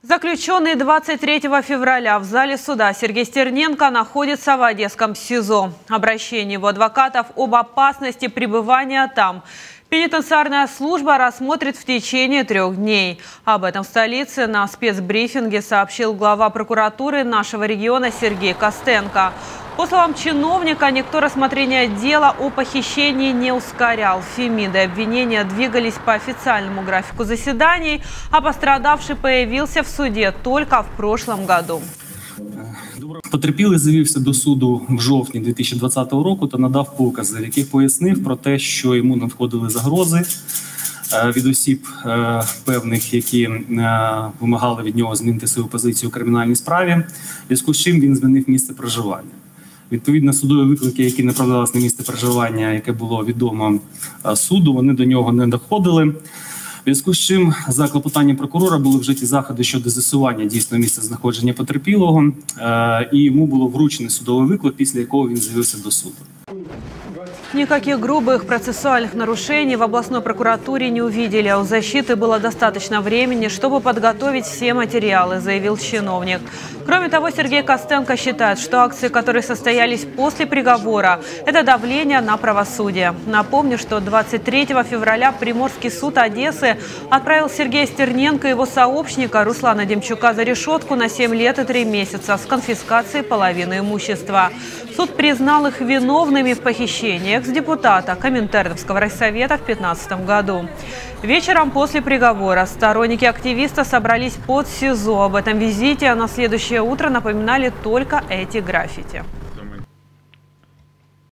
Заключенный 23 февраля в зале суда Сергей Стерненко находится в Одесском СИЗО. Обращение его адвокатов об опасности пребывания там Пенитенциарная служба рассмотрит в течение трех дней. Об этом в столице на спецбрифинге сообщил глава прокуратуры нашего региона Сергей Костенко. По словам чиновника, никто рассмотрение дела о похищении не ускорял. Фемиды обвинения двигались по официальному графику заседаний, а пострадавший появился в суде только в прошлом году. Потерпілий завівся до суду в жовтні 2020 року та надав покази, в яких пояснив про те, що йому надходили загрози від осіб певних, які вимагали від нього змінити свою позицію у кримінальній справі, в зв'язку з чим він змінив місце проживання. Відповідно, судові виклики, які направлялись на місце проживання, яке було відомо суду, вони до нього не доходили. Зв'язку з чим за клопотанням прокурора були вжиті заходи щодо з'ясування дійсно місця знаходження потерпілого, і йому було вручений судовий виклик, після якого він з'явився до суду. Никаких грубых процессуальных нарушений в областной прокуратуре не увидели, а у защиты было достаточно времени, чтобы подготовить все материалы, заявил чиновник. Кроме того, Сергей Костенко считает, что акции, которые состоялись после приговора, это давление на правосудие. Напомню, что 23 февраля Приморский суд Одессы отправил Сергея Стерненко и его сообщника Руслана Демчука за решетку на 7 лет и 3 месяца с конфискацией половины имущества. Суд признал их виновными в похищении экс-депутата Коминтерновского райсовета в 2015 году. Вечером после приговора сторонники активиста собрались под СИЗО. Об этом визите на следующее утро напоминали только эти граффити.